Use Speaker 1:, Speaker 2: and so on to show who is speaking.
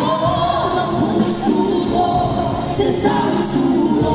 Speaker 1: 我能宽恕我，先杀死我。